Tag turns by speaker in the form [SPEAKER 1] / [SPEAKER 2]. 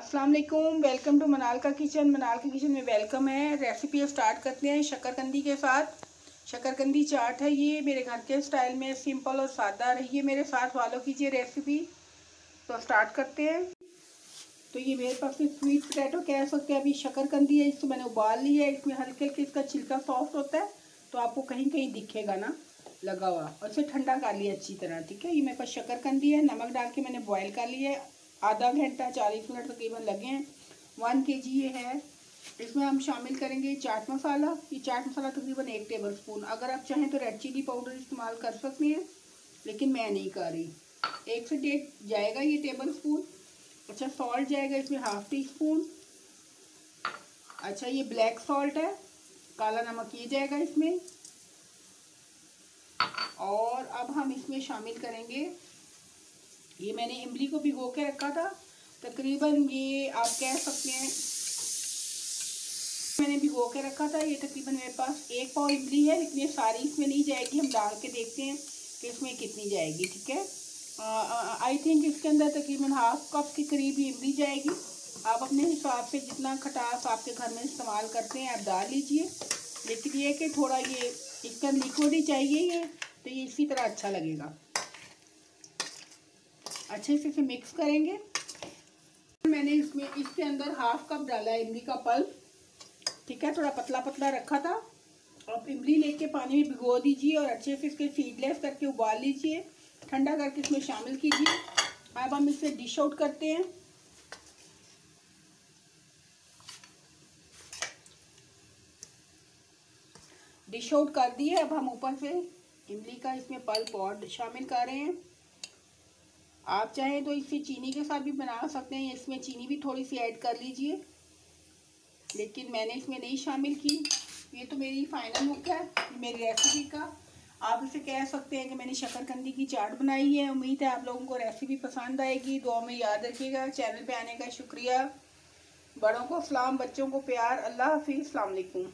[SPEAKER 1] अस्सलाम वालेकुम टू मनाल का किचन मनाल का किचन में वेलकम है। रेसिपी स्टार्ट करते हैं शक्करकंदी के साथ। शक्करकंदी चाट है ये, मेरे घर के स्टाइल में सिंपल और सादा रहिए मेरे साथ फॉलो कीजिए रेसिपी तो स्टार्ट करते हैं। तो ये मेरे पास स्वीट पोटैटो कह सकते हैं अभी शक्करकंदी है, इसको मैंने उबाल ली है। इसमें हल्के हल्के इसका छिलका सॉफ्ट होता है तो आपको कहीं कहीं दिखेगा ना, लगा हुआ। और इसे ठंडा कर लिया अच्छी तरह, ठीक है? ये मेरे पास शक्करकंदी है, नमक डाल के मैंने बॉयल कर लिया है। आधा घंटा, चालीस मिनट तकरीबन लगे हैं। वन के जी ये है। इसमें हम शामिल करेंगे चाट मसाला। ये चाट मसाला तकरीबन एक टेबल स्पून अगर आप चाहें तो रेड चिली पाउडर इस्तेमाल कर सकते हैं, लेकिन मैं नहीं कर रही। एक से डेढ़ जाएगा ये टेबल स्पून अच्छा सॉल्ट जाएगा इसमें हाफ़ टी स्पून अच्छा ये ब्लैक सॉल्ट है। काला नमक ये जाएगा इसमें। और अब हम इसमें शामिल करेंगे ये मैंने इमली को भिगो के रखा था। तकरीबन ये आप कह सकते हैं, मैंने भिगो के रखा था। ये तकरीबन मेरे पास एक पाव इमली है लेकिन ये सारी इसमें नहीं जाएगी। हम डाल के देखते हैं कि इसमें कितनी जाएगी, ठीक है? आई थिंक इसके अंदर तकरीबन हाफ़ कप के करीब ही इमली जाएगी। आप अपने हिसाब से जितना खटास आपके घर में इस्तेमाल करते हैं, आप डाल लीजिए। लेकिन ये कि थोड़ा ये, इसका लिक्विड ही चाहिए ये तो ये इसी तरह अच्छा लगेगा। अच्छे से इसे मिक्स करेंगे। मैंने इसमें, इसके अंदर हाफ़ कप डाला है इमली का पल। ठीक है, थोड़ा पतला पतला रखा था। आप इमली लेके पानी में भिगो दीजिए और अच्छे से इसके सीडलेस करके उबाल लीजिए। ठंडा करके इसमें शामिल कीजिए। अब हम इसे डिश आउट करते हैं। डिश आउट कर दिए अब हम ऊपर से इमली का इसमें पल्प और शामिल कर रहे हैं। आप चाहें तो इसे चीनी के साथ भी बना सकते हैं, इसमें चीनी भी थोड़ी सी ऐड कर लीजिए। लेकिन मैंने इसमें नहीं शामिल की। ये तो मेरी फाइनल लुक है, मेरी रेसिपी का। आप इसे कह सकते हैं कि मैंने शक्करकंदी की चाट बनाई है। उम्मीद है आप लोगों को रेसिपी पसंद आएगी। दुआ में याद रखिएगा। चैनल पे आने का शुक्रिया। बड़ों को सलाम, बच्चों को प्यार। अल्लाह हाफिज़। अलैक्म।